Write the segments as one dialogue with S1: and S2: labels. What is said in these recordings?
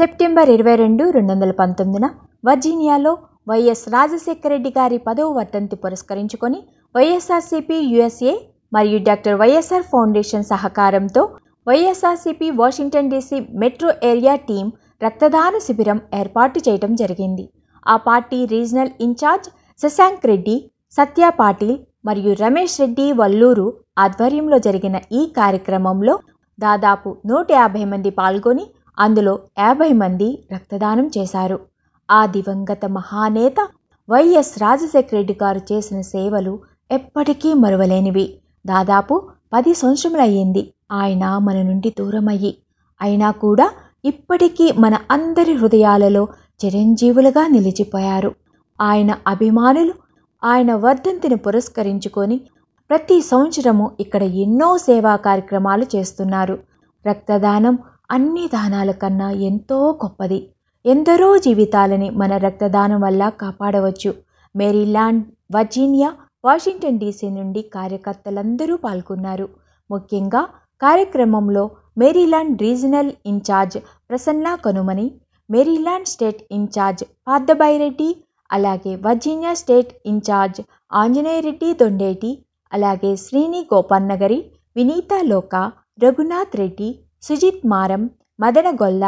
S1: September ఇరవై రెండు రెండు వందల పంతొమ్మిదిన వర్జీనియాలో వైఎస్ రాజశేఖర రెడ్డి గారి పదవ వర్ధంతి పురస్కరించుకొని వైఎస్ఆర్సీపీ యుఎస్ఏ మరియు డాక్టర్ వైఎస్ఆర్ ఫౌండేషన్ సహకారంతో YSRCP Washington DC metro area team రక్తదాన శిబిరం ఏర్పాటు చేయడం జరిగింది. ఆ party regional incharge Shashank Reddy Satya Patil మరియు రమేష్ రెడ్డి వల్లూరు ఆధ్వర్యంలో జరిగిన ఈ కార్యక్రమంలో దాదాపు నూట యాభై మంది పాల్గొని అందులో యాభై మంది రక్తదానం చేశారు. ఆ దివంగత మహానేత వైఎస్ రాజశేఖర రెడ్డి గారు చేసిన సేవలు ఎప్పటికీ మరువలేనివి. దాదాపు పది సంవత్సరములయ్యింది ఆయన మన నుండి దూరమయ్యి. అయినా కూడా ఇప్పటికీ మన అందరి హృదయాలలో చిరంజీవులుగా నిలిచిపోయారు. ఆయన అభిమానులు ఆయన వర్ధంతిని పురస్కరించుకొని ప్రతి సంవత్సరము ఇక్కడ ఎన్నో సేవా కార్యక్రమాలు చేస్తున్నారు. రక్తదానం అన్ని దానాల కన్నా ఎంతో గొప్పది. ఎందరో జీవితాలని మన రక్తదానం వల్ల కాపాడవచ్చు. మేరీల్యాండ్ వర్జీనియా వాషింగ్టన్ డీసీ నుండి కార్యకర్తలందరూ పాల్గొన్నారు. ముఖ్యంగా కార్యక్రమంలో Maryland regional incharge Prasanna Kanumani Maryland state incharge Parthabaireddy అలాగే Virginia state incharge Anjaneyareddy Dondeti అలాగే శ్రీని గోపన్నగరి వినీత లోక రఘునాథ్ రెడ్డి సుజిత్ మారం మదనగొల్ల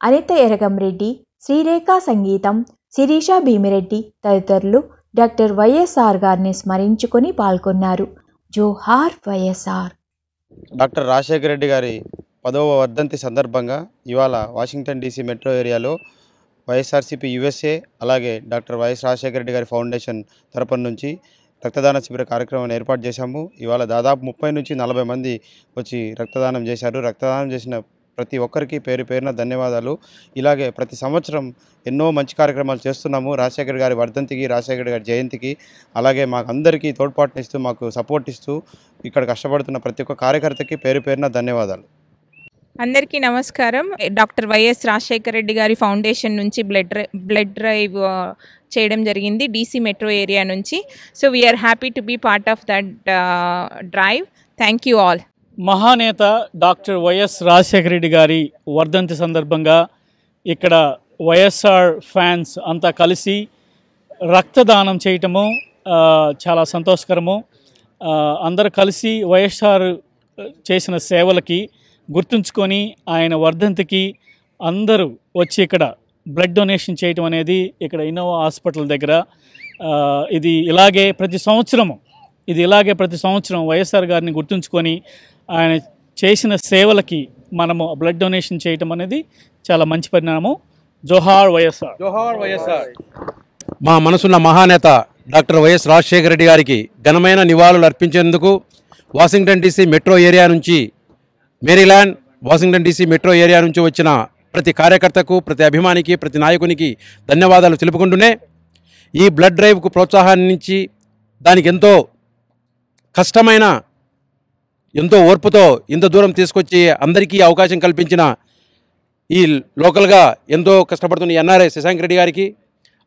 S1: అనిత ఎరగంరెడ్డి శ్రీరేఖ సంగీతం శిరీష భీమిరెడ్డి తదితరులు డాక్టర్ వైఎస్ఆర్ గారిని స్మరించుకొని పాల్గొన్నారు. జోహార్ వైఎస్ఆర్.
S2: డాక్టర్ రాజశేఖర రెడ్డి గారి పదవ వర్ధంతి సందర్భంగా ఇవాళ వాషింగ్టన్ డీసీ మెట్రో ఏరియాలో వైఎస్ఆర్సీపీ యుఎస్ఏ అలాగే డాక్టర్ వైఎస్ రాజశేఖర రెడ్డి గారి ఫౌండేషన్ తరపున నుంచి రక్తదాన శిబిర కార్యక్రమాన్ని ఏర్పాటు చేశాము. ఇవాళ దాదాపు ముప్పై నుంచి నలభై మంది వచ్చి రక్తదానం చేశారు. రక్తదానం చేసిన ప్రతి ఒక్కరికి పేరు పేరున ధన్యవాదాలు. ఇలాగే ప్రతి సంవత్సరం ఎన్నో మంచి కార్యక్రమాలు చేస్తున్నాము. రాజశేఖర్ గారి వర్ధంతికి రాజశేఖర్ గారి జయంతికి అలాగే మాకు అందరికీ తోడ్పాటునిస్తూ మాకు సపోర్ట్ ఇస్తూ ఇక్కడ కష్టపడుతున్న ప్రతి ఒక్క కార్యకర్తకి పేరు పేరున ధన్యవాదాలు.
S3: అందరికీ నమస్కారం. డాక్టర్ వైఎస్ రాజశేఖర రెడ్డి గారి ఫౌండేషన్ నుంచి బ్లడ్ డ్రై బ్లడ్ డ్రైవ్ చేయడం జరిగింది డీసీ మెట్రో ఏరియా నుంచి. So we are happy to be part of that drive thank you all
S4: మహానేత డాక్టర్ వైఎస్ రాజశేఖర రెడ్డి గారి వర్ధంతి సందర్భంగా ఇక్కడ వైఎస్ఆర్ ఫ్యాన్స్ అంతా కలిసి రక్తదానం చేయటము చాలా సంతోషకరము. అందరు అందరూ కలిసి వైఎస్ఆర్ చేసిన సేవలకి గుర్తుంచుకొని ఆయన వర్ధంతికి అందరూ వచ్చి ఇక్కడ బ్లడ్ డొనేషన్ చేయటం అనేది ఇక్కడ ఇన్నోవా హాస్పిటల్ దగ్గర ఇది ఇలాగే ప్రతి సంవత్సరము ఇది ఇలాగే ప్రతి సంవత్సరం వైఎస్ఆర్ గారిని గుర్తుంచుకొని ఆయన చేసిన సేవలకి మనము బ్లడ్ డొనేషన్ చేయటం అనేది చాలా మంచి పరిణామం. జోహార్ వైఎస్ఆర్.
S2: జోహార్ వైఎస్ఆర్.
S5: మా మనసున్న మహానేత డాక్టర్ వైఎస్ రాజశేఖర రెడ్డి గారికి ఘనమైన నివాళులు అర్పించేందుకు వాషింగ్టన్ డీసీ మెట్రో ఏరియా నుంచి Maryland Washington DC metro area నుంచి వచ్చిన ప్రతి కార్యకర్తకు ప్రతి అభిమానికి ప్రతి నాయకునికి ధన్యవాదాలు తెలుపుకుంటూనే ఈ బ్లడ్ డ్రైవ్కు ప్రోత్సాహాన్నించి దానికి ఎంతో కష్టమైన ఎంతో ఓర్పుతో ఇంత దూరం తీసుకొచ్చి అందరికీ అవకాశం కల్పించిన ఈ లోకల్గా ఎంతో కష్టపడుతున్న ఎన్ఆర్ఐ శశాంక్ రెడ్డి గారికి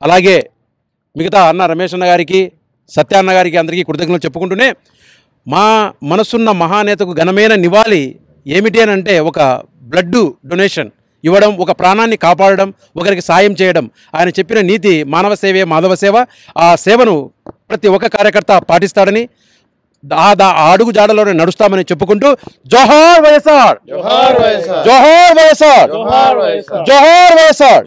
S5: అలాగే మిగతా అన్న రమేష్ అన్న గారికి సత్య అన్న గారికి అందరికీ కృతజ్ఞతలు చెప్పుకుంటూనే మా మనసున్న మహానేతకు ఘనమైన నివాళి ఏమిటి అని అంటే ఒక బ్లడ్ డొనేషన్. ఇవ్వడం ఒక ప్రాణాన్ని కాపాడడం ఒకరికి సాయం చేయడం. ఆయన చెప్పిన నీతి మానవ సేవే మాధవ సేవ. ఆ సేవను ప్రతి ఒక్క కార్యకర్త పాటిస్తాడని ఆ అడుగు జాడలోనే నడుస్తామని చెప్పుకుంటూ జోహార్ వైఎస్ఆర్!
S2: జోహార్ వైఎస్ఆర్!
S5: జోహార్ వైఎస్ఆర్!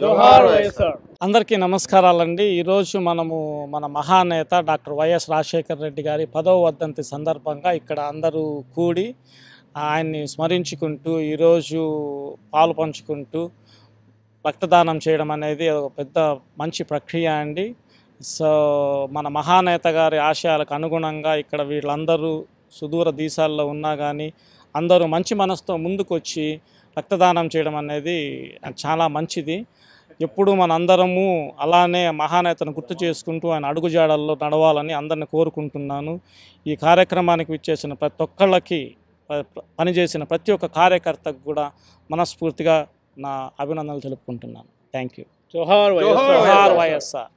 S4: అందరికీ నమస్కారాలండి. ఈరోజు మనము మన మహానేత డాక్టర్ వైఎస్ రాజశేఖర రెడ్డి గారి పదవ వర్ధంతి సందర్భంగా ఇక్కడ అందరూ కూడి ఆయన్ని స్మరించుకుంటూ ఈరోజు పాలు పంచుకుంటూ రక్తదానం చేయడం అనేది ఒక పెద్ద మంచి ప్రక్రియ అండి. సో మన మహానేత గారి ఆశయాలకు అనుగుణంగా ఇక్కడ వీళ్ళందరూ సుదూర దేశాల్లో ఉన్నా కానీ అందరూ మంచి మనసుతో ముందుకొచ్చి రక్తదానం చేయడం అనేది చాలా మంచిది. ఎప్పుడు మనందరము అలానే మహానేతను గుర్తు చేసుకుంటూ ఆయన అడుగుజాడల్లో నడవాలని అందరిని కోరుకుంటున్నాను. ఈ కార్యక్రమానికి విచ్చేసిన ప్రతి ఒక్కళ్ళకి పనిచేసిన ప్రతి ఒక్క కార్యకర్తకు కూడా మనస్ఫూర్తిగా నా అభినందనలు తెలుపుకుంటున్నాను. థ్యాంక్ యూ జోహార్
S2: వైఎస్ఆర్.
S4: వైఎస్ఆర్.